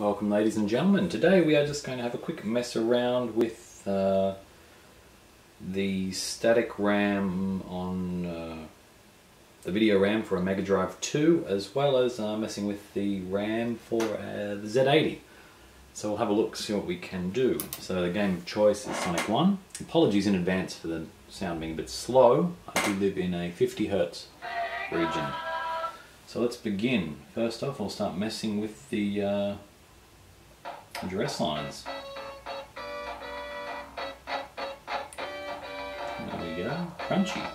Welcome ladies and gentlemen. Today we are just going to have a quick mess around with uh, the static RAM on uh, the video RAM for a Mega Drive 2 as well as uh, messing with the RAM for uh, the Z80. So we'll have a look, see what we can do. So the game of choice is Sonic 1. Apologies in advance for the sound being a bit slow. I do live in a 50 Hertz region. So let's begin. First off, I'll start messing with the address lines. There we go, crunchy.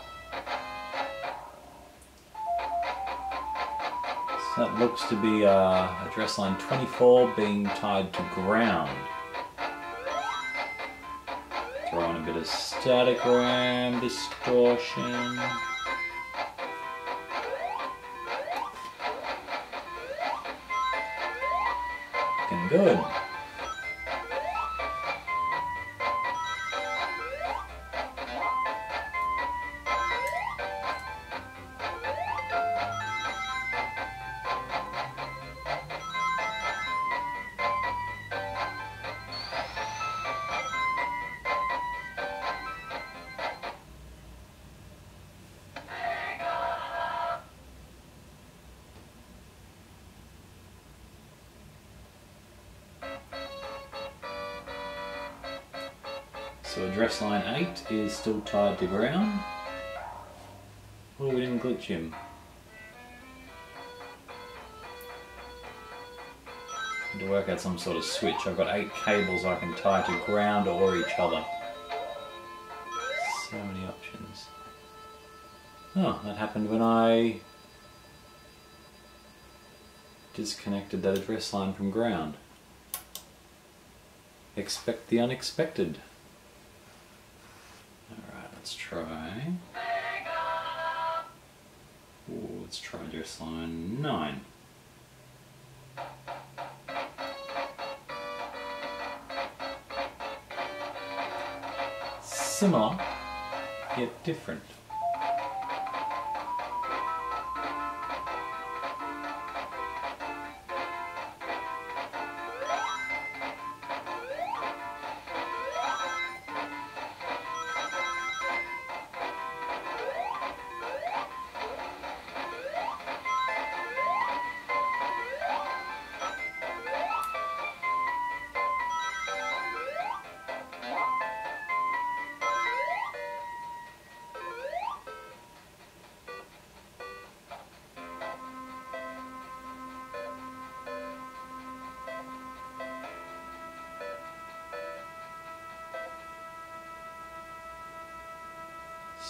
So that looks to be uh, dress line 24 being tied to ground. Throw in a bit of static RAM distortion. Looking good. So address line 8 is still tied to ground. Oh, we didn't glitch him. Need to work out some sort of switch. I've got eight cables I can tie to ground or each other. So many options. Oh, that happened when I disconnected that address line from ground. Expect the unexpected. Let's try. Ooh, let's try address line 9. Similar, yet different.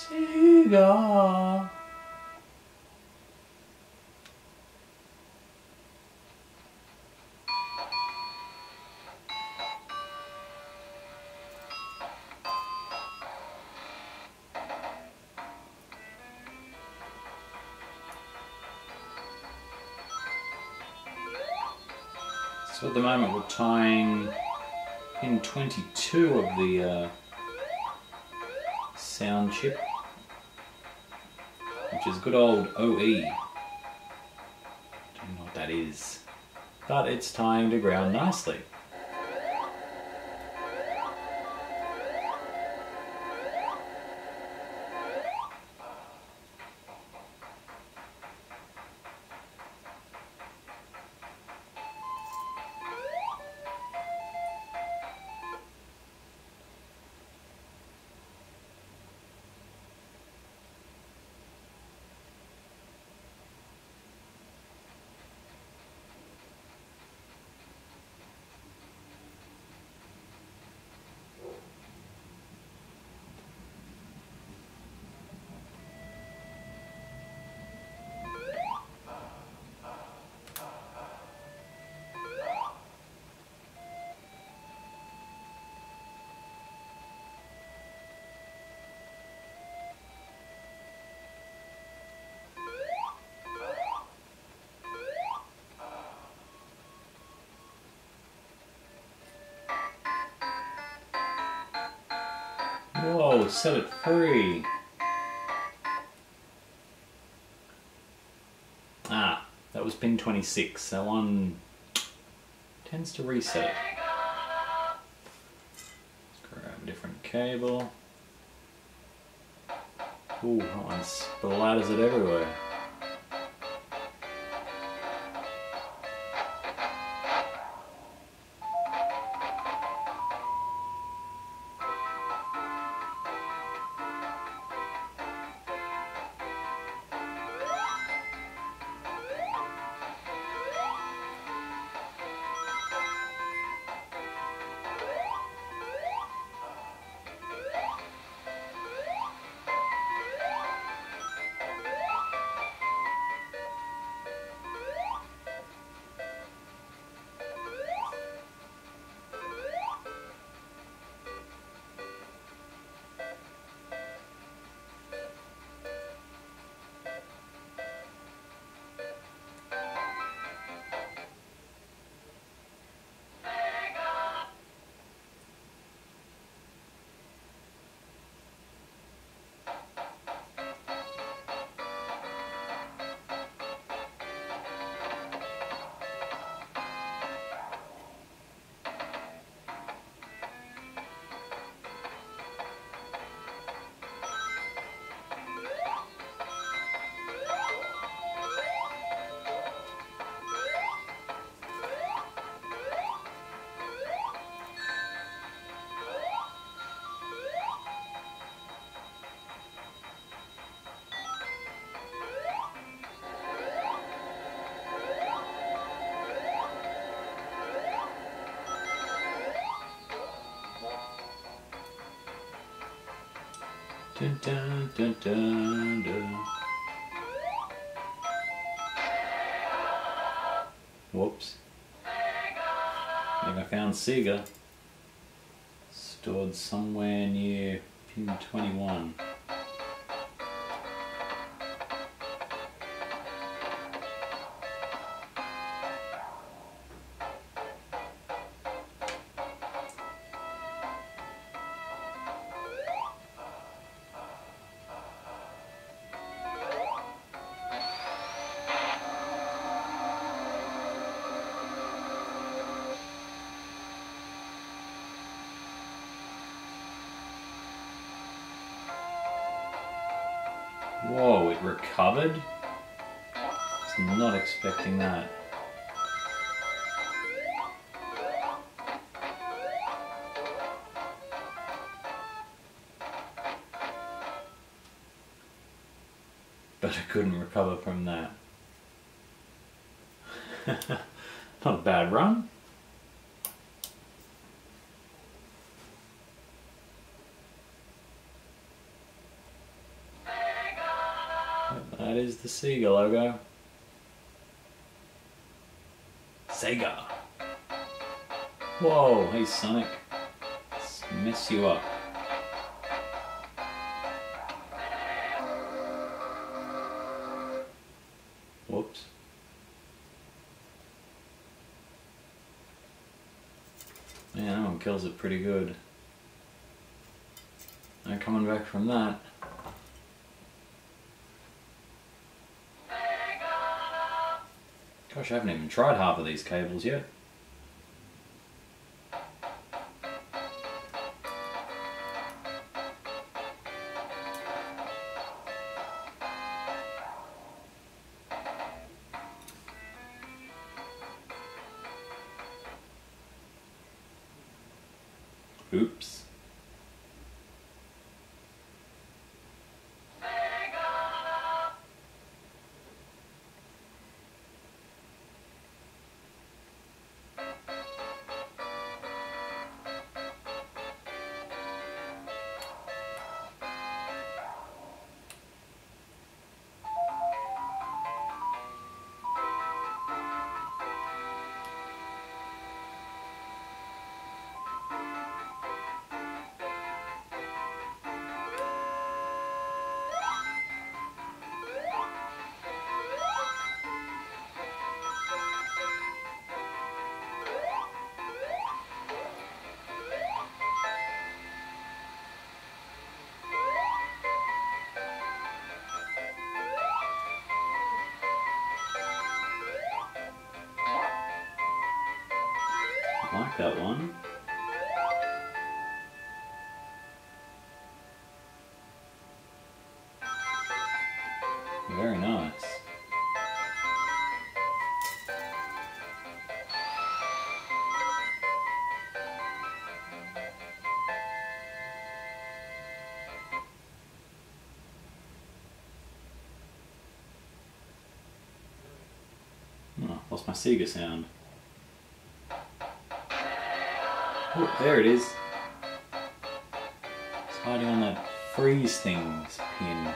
So at the moment we're tying in 22 of the uh, sound chip, which is good old OE. Don't know what that is, but it's tying to ground nicely. Whoa, set it free. Ah, that was pin 26. That one tends to reset. Let's grab a different cable. Ooh, that one splatters it everywhere. Dun, dun, dun, dun, dun. Whoops. I think I found Sega stored somewhere near pin 21. Whoa, it recovered? Was not expecting that. But I couldn't recover from that. not a bad run. That is the Sega logo. Sega. Whoa, hey Sonic. Let's mess you up. Whoops. Man, that one kills it pretty good. And coming back from that. Gosh, I haven't even tried half of these cables yet. Oops. That one. Very nice. Oh, lost my Sega sound. Oh, there it is. It's hiding on that freeze things pin.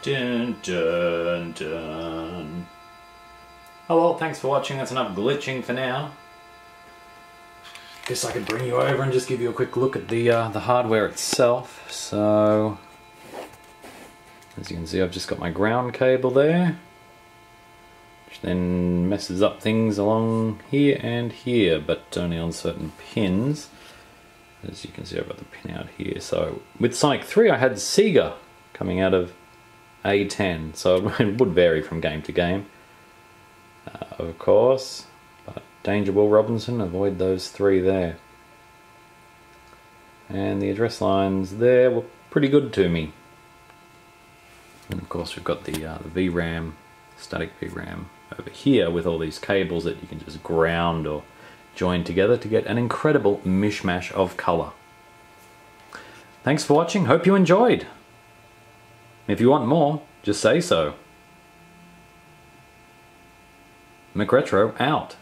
Dun dun dun. Well, thanks for watching. That's enough glitching for now. Guess I could bring you over and just give you a quick look at the uh, the hardware itself. So, as you can see, I've just got my ground cable there, which then messes up things along here and here, but only on certain pins. As you can see, I've got the pin out here. So with Sonic 3, I had Sega coming out of A10, so it would vary from game to game, uh, of course. But Danger Will Robinson, avoid those three there. And the address lines there were pretty good to me. And of course, we've got the, uh, the VRAM, static VRAM over here with all these cables that you can just ground or join together to get an incredible mishmash of colour. Thanks for watching, hope you enjoyed. If you want more, just say so. McRetro out.